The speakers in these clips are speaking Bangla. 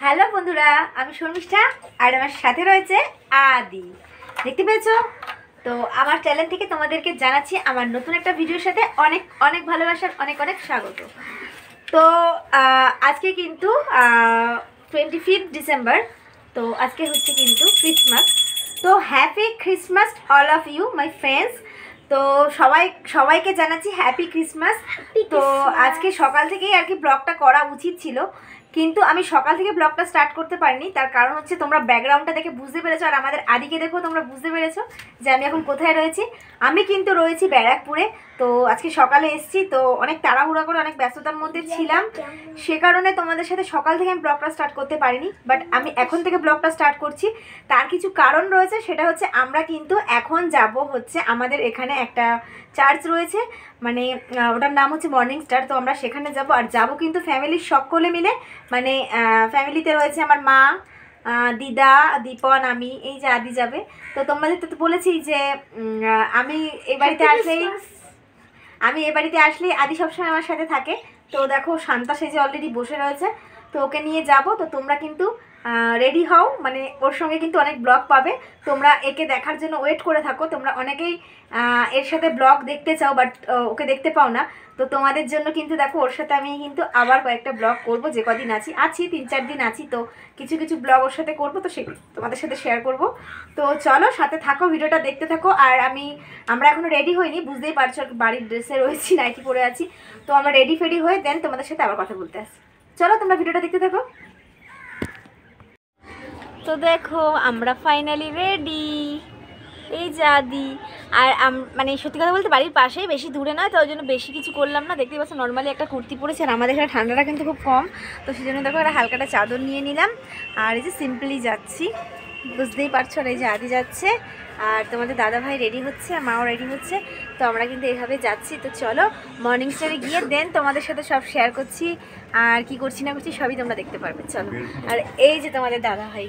হ্যালো বন্ধুরা আমি শর্মিষ্ঠা আর আমার সাথে রয়েছে আদি। দেখতে পেয়েছ? তো আমার চ্যানেল থেকে তোমাদেরকে জানাচ্ছি আমার নতুন একটা ভিডিওর সাথে অনেক অনেক ভালোবাসার অনেক অনেক স্বাগত। তো আজকে কিন্তু টোয়েন্টি ফিফথ ডিসেম্বর তো আজকে হচ্ছে কিন্তু ক্রিসমাস তো happy Christmas all of you my friends তো সবাই সবাইকে জানাচ্ছি হ্যাপি ক্রিসমাস তো আজকে সকাল থেকেই আর কি ব্লগটা করা উচিত ছিল। কিন্তু আমি সকাল থেকে ব্লগটা স্টার্ট করতে পারিনি। তার কারণ হচ্ছে তোমরা ব্যাকগ্রাউন্ডটা দেখে বুঝতে পেরেছ আর আমাদের আদিকে দেখো তোমরা বুঝতে পেরেছ যে আমি এখন কোথায় রয়েছি। আমি কিন্তু রয়েছি ব্যারাকপুরে। তো আজকে সকালে এসেছি, তো অনেক তাড়াহুড়া করে অনেক ব্যস্ততার মধ্যে ছিলাম। সে কারণে তোমাদের সাথে সকাল থেকে আমি ব্লগটা স্টার্ট করতে পারিনি। বাট আমি এখন থেকে ব্লগটা স্টার্ট করছি। তার কিছু কারণ রয়েছে, সেটা হচ্ছে আমরা কিন্তু এখন যাব হচ্ছে আমাদের এখানে একটা চার্চ রয়েছে। মানে ওটার নাম হচ্ছে মর্নিং স্টার তো আমরা সেখানে যাব আর যাব কিন্তু ফ্যামিলির সকলে মিলে। মানে ফ্যামিলিতে রয়েছে আমার মা দিদা দীপন আমি এই যে আদি যাবে। তো তোমাদের তো বলেছি যে আমি এ বাড়িতে আসলেই আমি এ বাড়িতে আসলেই আদি সবসময় আমার সাথে থাকে। তো দেখো শান্তা সেজে অলরেডি বসে রয়েছে। তো ওকে নিয়ে যাব। তো তোমরা কিন্তু রেডি হও মানে ওর সঙ্গে কিন্তু অনেক ব্লগ পাবে। তোমরা একে দেখার জন্য ওয়েট করে থাকো। তোমরা অনেকেই এর সাথে ব্লগ দেখতে চাও বাট ওকে দেখতে পাও না। তো তোমাদের জন্য কিন্তু দেখো, ওর সাথে আমি কিন্তু আবার কয়েকটা ব্লগ করব। যে কদিন আছি আছি, তিন চার দিন আছি, তো কিছু কিছু ব্লগ ওর সাথে করব, তো সেগুলো তোমাদের সাথে শেয়ার করব। তো চলো, সাথে থাকো, ভিডিওটা দেখতে থাকো। আর আমি, আমরা এখনও রেডি হইনি, বুঝতেই পারছ, বাড়ির ড্রেসে রয়েছি নাইটি পরে আছি। তো আমরা রেডি ফেডি হয়ে দেন তোমাদের সাথে আবার কথা বলতে আসি। চলো, তোমরা ভিডিওটা দেখতে থাকো। তো দেখো আমরা ফাইনালি রেডি এই যে আদি আর মানে সত্যি কথা বলতে বাড়ির পাশেই বেশি দূরে নয় তো ওই জন্য বেশি কিছু করলাম না। দেখতেই পাচ্ছ নর্মালি একটা কুর্তি পরেছি আর আমাদের এখানে ঠান্ডাটা কিন্তু খুব কম। তো সেই জন্য দেখো একটা হালকাটা চাদর নিয়ে নিলাম। আর এই যে সিম্পলি যাচ্ছি। বুঝতেই পারছ আর এই যে আদি যাচ্ছে আর তোমাদের দাদা ভাই রেডি হচ্ছে আর মাও রেডি হচ্ছে। তো আমরা কিন্তু এইভাবে যাচ্ছি। তো চলো মর্নিং স্টারে গিয়ে দেন তোমাদের সাথে সব শেয়ার করছি আর কি করছি না করছি সবই তোমরা দেখতে পারবে। চলো। আর এই যে তোমাদের দাদা ভাই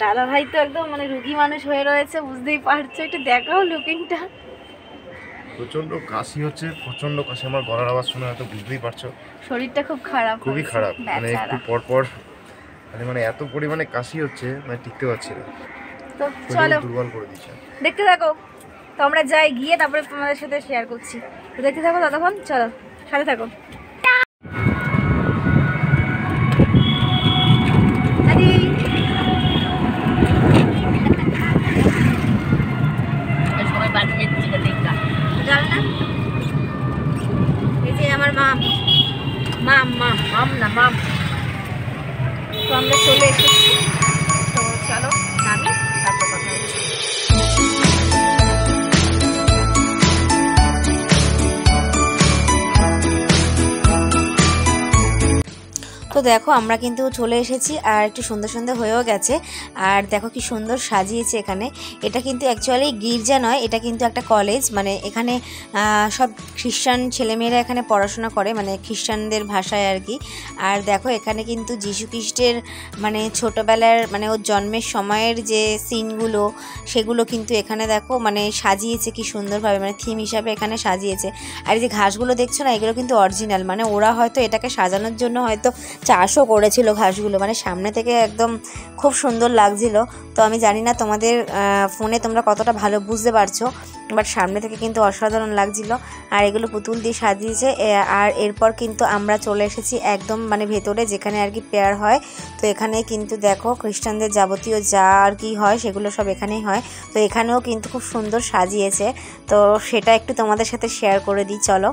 দাদা ভাই তো একদম মানে রুগী মানুষ হয়ে রয়েছে বুঝতেই পারছ একটু দেখাও লুকিংটা প্রচণ্ড কাশি হচ্ছে প্রচণ্ড কাশি আমার গলার আওয়াজ শুনে হয়তো বুঝতেই পারছ। শরীরটা খুব খারাপ খুবই খারাপ মানে একটু পর পর মানে মানে এত পরিমাণে কাশি হচ্ছে মানে টিকতে পারছি না। তো চলো। দুর্বল করে দিচ্ছে। দেখতে থাকো তো আমরা যাই গিয়ে তারপরে তোমাদের সাথে শেয়ার করছি। তো দেখতে থাকো ততক্ষণ চলো সাথে থাকো দাদি সবাই বাড়ি যাচ্ছিল দেখা যাবে না এই যে আমার মাম মাম মাম মাম না মাম তো আমরা চলে এসেছি দেখো, আমরা কিন্তু চলে এসেছি আর একটু সুন্দর সুন্দর হয়েও গেছে। আর দেখো কি সুন্দর সাজিয়েছে এখানে। এটা কিন্তু অ্যাকচুয়ালি গির্জা নয়, এটা কিন্তু একটা কলেজ মানে এখানে সব খ্রিস্টান ছেলেমেয়েরা এখানে পড়াশোনা করে মানে খ্রিস্টানদের ভাষায় আর কি। আর দেখো, এখানে কিন্তু যীশু খ্রিস্টের মানে ছোটোবেলার মানে ওর জন্মের সময়ের যে সিনগুলো সেগুলো কিন্তু এখানে দেখো মানে সাজিয়েছে কি সুন্দরভাবে মানে থিম হিসাবে এখানে সাজিয়েছে। আর এই যে ঘাসগুলো দেখছ না, এগুলো কিন্তু অরিজিনাল মানে ওরা হয়তো এটাকে সাজানোর জন্য হয়তো চাষও করেছিল ঘাসগুলো মানে সামনে থেকে একদম খুব সুন্দর লাগছিল। তো আমি জানি না তোমাদের ফোনে তোমরা কতটা ভালো বুঝতে পারছ বাট সামনে থেকে কিন্তু অসাধারণ লাগছিল। আর এগুলো পুতুল দিয়ে সাজিয়েছে আর এরপর কিন্তু আমরা চলে এসেছি একদম মানে ভেতরে যেখানে আর কি পেয়ার হয়। তো এখানে কিন্তু দেখো খ্রিস্টানদের যাবতীয় যা আর কি হয় সেগুলো সব এখানেই হয়। তো এখানেও কিন্তু খুব সুন্দর সাজিয়েছে। তো সেটা একটু তোমাদের সাথে শেয়ার করে দিই, চলো।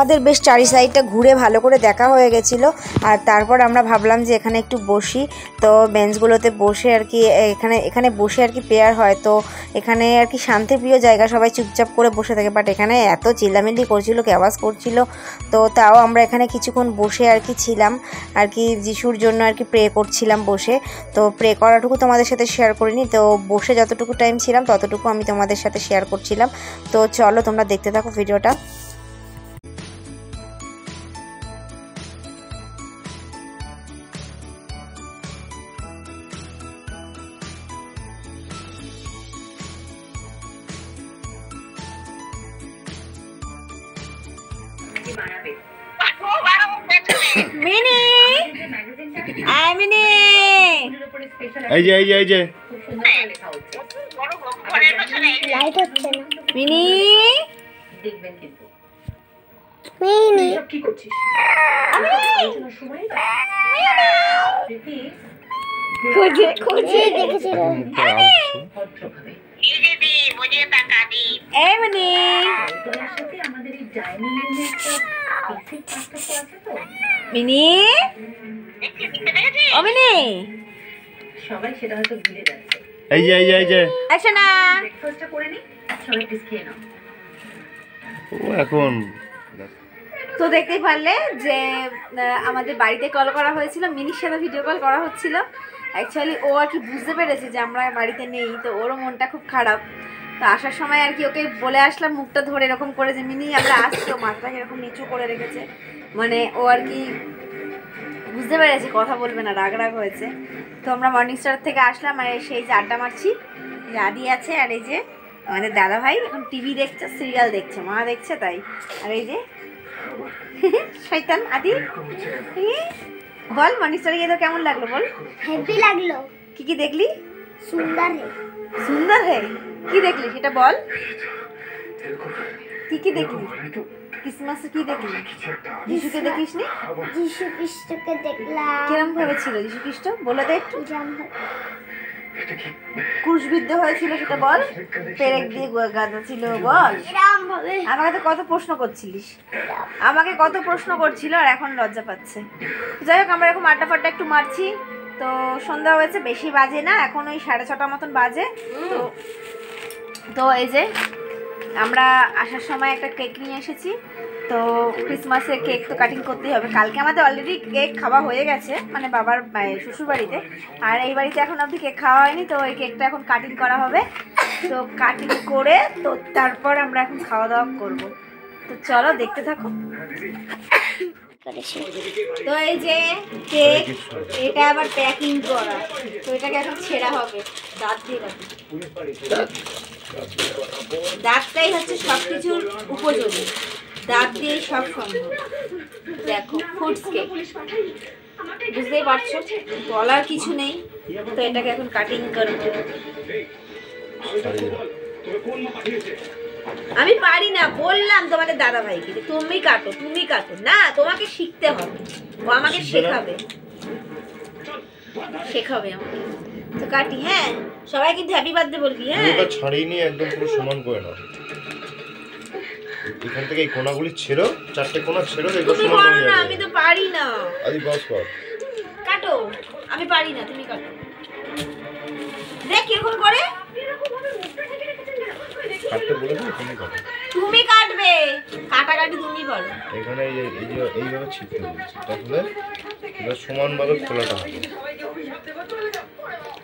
আমাদের বেশ চারি সাইডটা ঘুরে ভালো করে দেখা হয়ে গেছিল। আর তারপর আমরা ভাবলাম যে এখানে একটু বসি। তো বেঞ্চগুলোতে বসে আর কি, এখানে এখানে বসে আর কি পেয়ার হয়। তো এখানে আর কি শান্তিপ্রিয় জায়গা, সবাই চুপচাপ করে বসে থাকে। বাট এখানে এত চিল্লামিল্লি করছিল, কি করছিল। তো তাও আমরা এখানে কিছুক্ষণ বসে আর কি ছিলাম। আর কি যিশুর জন্য আর কি প্রে করছিলাম বসে। তো প্রে করাটুকু তোমাদের সাথে শেয়ার করিনি। তো বসে যতটুকু টাইম ছিলাম, ততটুকু আমি তোমাদের সাথে শেয়ার করছিলাম। তো চলো তোমরা দেখতে থাকো ভিডিওটা মিনি! আয় মিনি! এই যে এই যে এই যে। মিনি! খোঁজে খোঁজে। এখন মুখটা আসছে এই মিনি! মিনি? ও মিনি? সবাই সেটা হয়তো ভুলে যাচ্ছে। এই যে এই যে এই যে। আসো না ব্রেকফাস্টটা করে নি সবাই প্লিজ খেয়ে নাও। ও এখন। তো দেখতে পারলে যে আমাদের বাড়িতে কল করা হয়েছিল মিনির সাথে ভিডিও কল করা হচ্ছিল। অ্যাকচুয়ালি ও আর কি বুঝতে পেরেছে যে আমরা বাড়িতে নেই তো ওরও মনটা খুব খারাপ। তো আসার সময় আর কি ওকে বলে আসলাম মুখটা ধরে এরকম করে যে মিনি আমরা আসছি। ও মাথাটাকে এরকম নিচু করে রেখেছে। মানে ও আর কি বুঝতে পেরেছে কথা বলবে না রাগ রাগ হয়েছে। তো আমরা মর্নিং স্টার থেকে আসলাম আর সেই যে আড্ডা মারছি। যে আদি আছে আর এই যে আমাদের দাদা ভাই এখন টিভি দেখছে সিরিয়াল দেখছে মা দেখছে তাই। আর এই যে শৈতান আদি। বল মনিস্টারে গিয়ে তো কেমন লাগল বল? হেভি লাগল। কি কি দেখলি? সুন্দর সুন্দর হে কি দেখলি সেটা বল? কি কি দেখলি? ক্রিসমাসে কি দেখলি? যিশুকে দেখিস নি যিশু খ্রিস্টকে দেখলাম। কিরম ভাবে ছিল যিশু খ্রিস্ট বলে দে একটু। ক্রুশবিদ্ধ হয়েছিল সেটা বল। পেরেক দিয়ে গাঁদা ছিল বল। আমাকে তো কত প্রশ্ন করছিলিস। আমাকে কত প্রশ্ন করছিল আর এখন লজ্জা পাচ্ছে। যাই হোক আমরা এরকম আড্ডা ফাড্ডা একটু মারছি। তো সন্ধ্যা হয়েছে, বেশি বাজে না, এখন ওই সাড়ে ছটা মতন বাজে। তো তো এই যে, আমরা আসার সময় একটা কেক নিয়ে এসেছি। তো ক্রিসমাসের কেক তো কাটিং করতেই হবে। কালকে আমাদের অলরেডি কেক খাওয়া হয়ে গেছে মানে বাবার শ্বশুর বাড়িতে আর এই বাড়িতে এখন অবধি কেক খাওয়া হয়নি, তো এই কেকটা এখন কাটিং করা হবে। তো কাটিং করে, তো তারপর আমরা এখন খাওয়া দাওয়া করব। তো চলো, দেখতে থাকো। করেছি। তো এই যে কেক এটা আবার প্যাকিং করা। তো এটাকে এখন ছেঁড়া হবে। দাঁত দিয়ে দাঁতটাই হচ্ছে সব কিছুর উপযোগী। দাঁত দিয়েই সব সম্ভব। দেখো ফুডস কেক বুঝতেই পারছ? বলার কিছু নেই। তো এটাকে এখন কাটিং করব আমি পারি না বললাম তোমাদের দাদা ভাইকে যে তুমি কাটো তুমি কাটো। না তোমাকে শিখতে হবে। ও আমাকে শেখাবে শেখাবে। আমাকে। তো কাটি হ্যাঁ সবাই কিন্তু হ্যাপি বার্থডে বলবি হ্যাঁ। পুরোটা ছাড়িয়ে নিয়ে একদম পুরো সমান করে নাও। এখান থেকে এই কোনাগুলি ছেড়ো চারটে কোনা ছেড়ো দেখো তুমি হয়ে না আমি তো পারি না। আদি বস কর কাটো আমি পারি না তুমি কাটো। দেখ কীরকম করে। কাটতে তুমি কাটো। তুমি কাটবে। কাটাকাটি তুমি করো। এখানে এই যে- এই যে এইভাবে ছিটতে দিয়েছি তাহলে সমানভাবে খোলাটা হবে।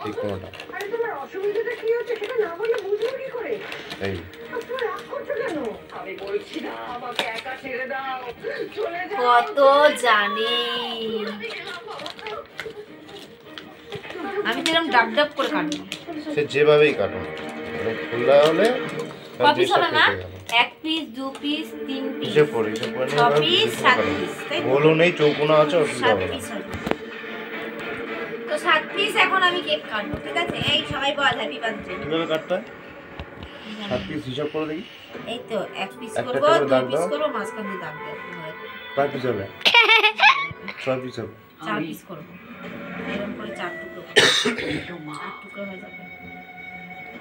এই কোনাটা এই। কত জানে। আমি তো এরকম ডাব ডাব করে কাটবো। সে যেভাবেই কাটো। মানে খোলা হলে পিস হবে মা এক পিস দু পিস তিন পিস হিসেব করে হিসেব করে ছ পিস সাত পিস তাই তো? নেই চৌকোনা আছে অসুবিধা সাত হবে না। পিস তো সাত পিস এখন আমি কেক কাটবো ঠিক আছে? এই সবাই বল হ্যাপি বার্থডে কীভাবে কাটতে সাত পিস হিসাব করে দেখি। এই তো এক পিস করব দুই পিস দাও। মাঝখান দিয়ে দাগ দেবো কয় পিস হবে? ছয় পিস হবে। চার পিস করব। এরকম করে চার টুকরো। চার টুকরো হয়ে যাবে।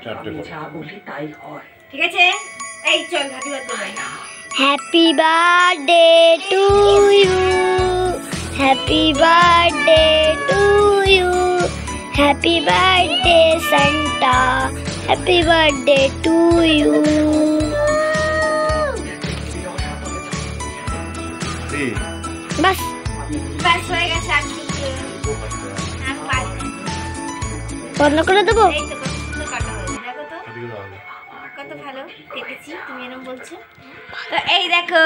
চারটে করে যা বলি তাই হয়। ঠিক আছে? এই চল happy birthday happy birthday to you happy birthday to you happy birthday Santa happy birthday to you বাস ব্যাস হয়ে গেছে না। বন্ধ করে দেবো? বলছো? তো এই দেখো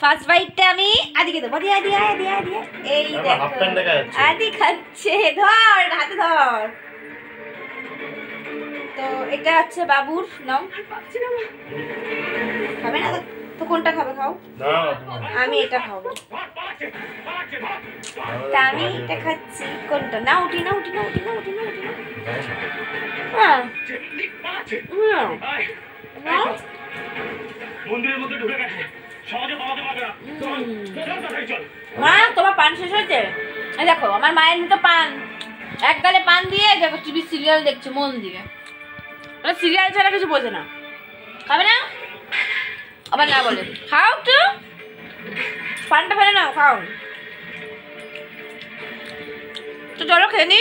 ফার্স্ট বাইটটা আমি আদিকে দেবো আদি আদি আদি আদি এই দেখো। আদি খাচ্ছে ধর হাতে ধর। তো এটা হচ্ছে বাবুর নাম। খাবে না? তো- তো কোনটা খাবে খাও? আমি এটা খাব। তা আমি এটা খাচ্ছি কোনটা? না উঠি না উঠি না উঠি না উঠি না উঠি না। হ্যাঁ। হ্যাঁ? মন্দিরের মধ্যে ঢুকে গেছে। সমাজে পালাতে পারবে না। চল মা তোমার পান শেষ হয়েছে? এই দেখো আমার মায়ের মতো পান। এক গালে পান দিয়ে দেখো টিভি সিরিয়াল দেখছে মন দিয়ে সিরিয়াল ছাড়া কিছু বোঝে না। খাবে না? আবার না বলে। খাও একটু। পানটা ফেলে নাও খাও। তো চলো খেয়ে নি।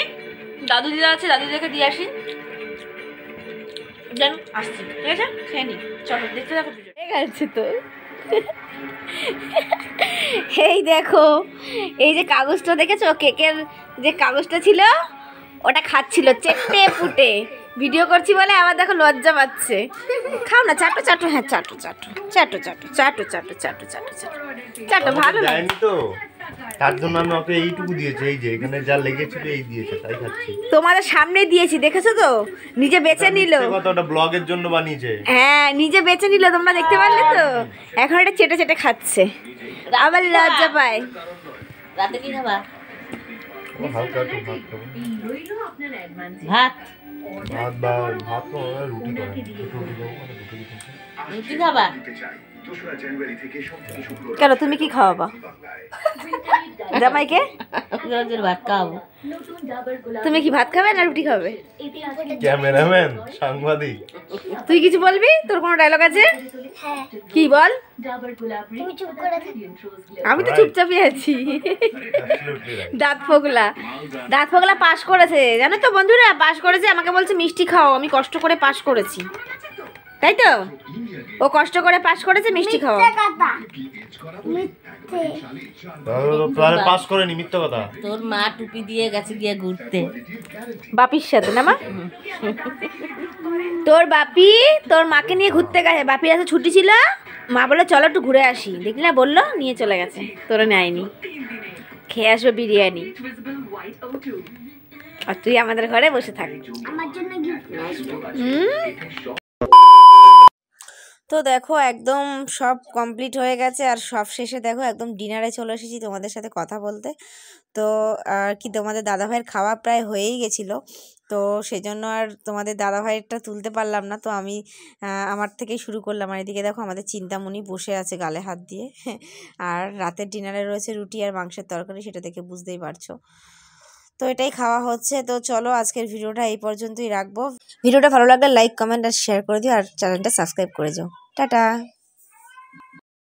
দাদু দিদা আছে দাদু দিদাকে দিয়ে আসি। দেন আসছি। ঠিক আছে? খেয়ে নি। চলো দেখতে দেখো আছে তো এই দেখো এই যে কাগজটা দেখেছ কেকের যে কাগজটা ছিল ওটা খাচ্ছিল চেটে ফুটে ভিডিও করছি বলে আবার দেখো লজ্জা পাচ্ছে খাও না চাটো চাটো হ্যাঁ চাটো চাটো চাটো চাটো চাটো চাটো চাটো চাটো চাটো চাটো ভালো তার জন্য আমি ওকে এইটুকু দিয়েছি এই যে এখানে যা লেগেছিল এই দিয়েছে তাই খাচ্ছি। তোমাদের সামনে দিয়েছি দেখেছ তো? নিজে বেছে নিল। ওটা ব্লগের জন্য বানিয়েছে। হ্যাঁ নিজে বেছে নিল তোমরা দেখতে পারলে তো? এখন এটা চেটে চেটে খাচ্ছে। আবার লজ্জা পায়। রাতে কি খাবা? ও ভাত খাব। আপনার অ্যাডভান্স ভাত? ভাত বা ভাত রুটি করে। রুটি খাব কেন তুমি কি খাওয়াবা? জামাইকে? রোজের ভাত খাওয়াবো। তুমি কি ভাত খাবে না রুটি খাবে? ক্যামেরাম্যান সাংবাদিক। তুই কিছু বলবি? তোর কোনো ডায়লগ আছে? হ্যাঁ। কি বল? আমি তো চুপচাপই আছি। দাঁত ফোগলা দাঁত ফোগলা পাস করেছে। জানো তো বন্ধুরা পাশ করেছে আমাকে বলছে মিষ্টি খাও। আমি কষ্ট করে পাশ করেছি। তাই তো? ও কষ্ট করে পাস করেছে মিষ্টি খাও কথা। মিথ্যে। তাহলে- তাহলে পাস করেনি মিথ্যে কথা। তোর মা টুপি দিয়ে গেছে গিয়ে ঘুরতে। বাপির সাথে না মা? তোর বাপি তোর মাকে নিয়ে ঘুরতে গেছে। বাপির আছে ছুটি ছিল। মা বলে চলো একটু ঘুরে আসি। দেখলি না? বলল নিয়ে চলে গেছে। তোরা নেয়নি। খেয়ে আসবে বিরিয়ানি। আর তুই আমাদের ঘরে বসে থাক আমার জন্য গিফট হুম? তো দেখো, একদম সব কমপ্লিট হয়ে গেছে। আর সব শেষে দেখো, একদম ডিনারে চলে এসেছি তোমাদের সাথে কথা বলতে। তো, আর কি তোমাদের দাদাভাইয়ের খাওয়া প্রায় হয়েই গেছিল। তো সেজন্য আর তোমাদের দাদাভাইয়েরটা তুলতে পারলাম না। তো আমি আমার থেকেই শুরু করলাম। আর এদিকে দেখো, আমাদের চিন্তামণি বসে আছে গালে হাত দিয়ে। আর রাতের ডিনারে রয়েছে রুটি আর মাংসের তরকারি, সেটা দেখে বুঝতেই পারছ। তো এটাই খাওয়া হচ্ছে। তো চলো আজকের ভিডিওটা এই পর্যন্তই রাখব। ভিডিওটা ভালো লাগলে লাইক কমেন্ট আর শেয়ার করে দিও আর চ্যানেলটা সাবস্ক্রাইব করে যাও টাটা!